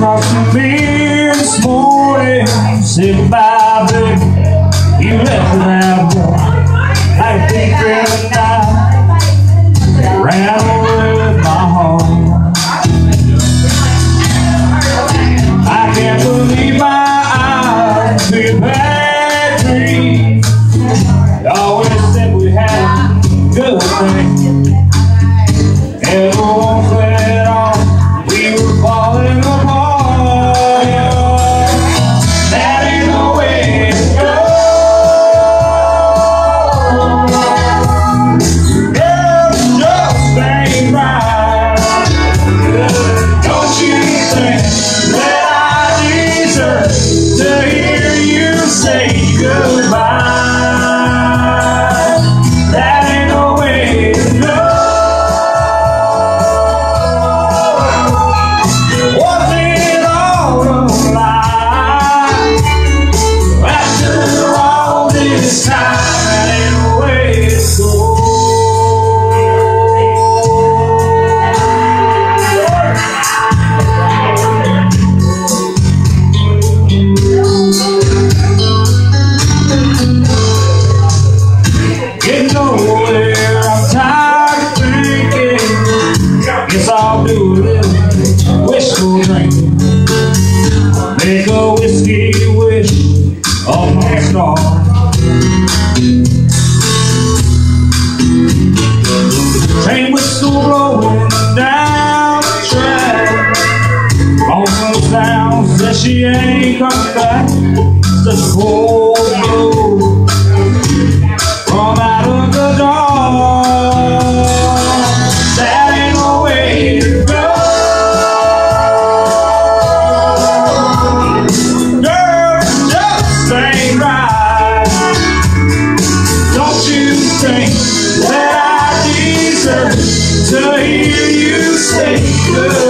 across from me this morning. Said baby. You left. Like a thief in the night. Ran away with my heart. I can't believe my eyes. Big bad dreams. They always said we had good things. Make a whiskey wish on my star. Train whistle blowing down the track. Almost sounds that she ain't coming back. Such a cold that I deserve to hear you say goodbye?